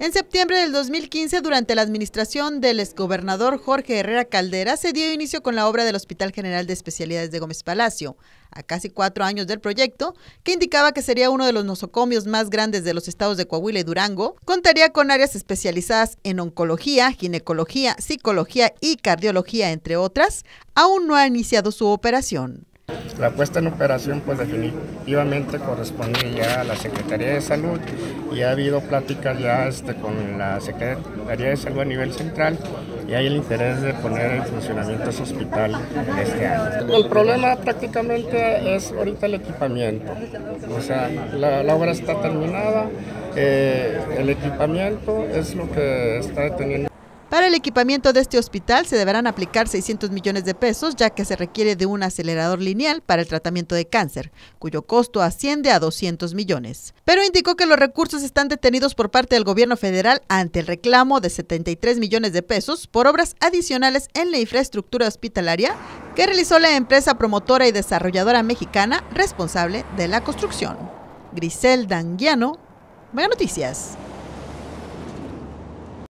En septiembre del 2015, durante la administración del exgobernador Jorge Herrera Caldera, se dio inicio con la obra del Hospital General de Especialidades de Gómez Palacio. A casi cuatro años del proyecto, que indicaba que sería uno de los nosocomios más grandes de los estados de Coahuila y Durango, contaría con áreas especializadas en oncología, ginecología, psicología y cardiología, entre otras, aún no ha iniciado su operación. La puesta en operación pues definitivamente corresponde ya a la Secretaría de Salud y ha habido pláticas ya este, con la Secretaría de Salud a nivel central y hay el interés de poner en funcionamiento ese hospital en este año. El problema prácticamente es ahorita el equipamiento, o sea, la, obra está terminada, eh, el equipamiento es lo que está deteniendo para el equipamiento de este hospital se deberán aplicar 600 millones de pesos, ya que se requiere de un acelerador lineal para el tratamiento de cáncer, cuyo costo asciende a 200 millones. Pero indicó que los recursos están detenidos por parte del gobierno federal ante el reclamo de 73 millones de pesos por obras adicionales en la infraestructura hospitalaria que realizó la empresa promotora y desarrolladora mexicana responsable de la construcción. Grisel Danguiano, Mega Noticias.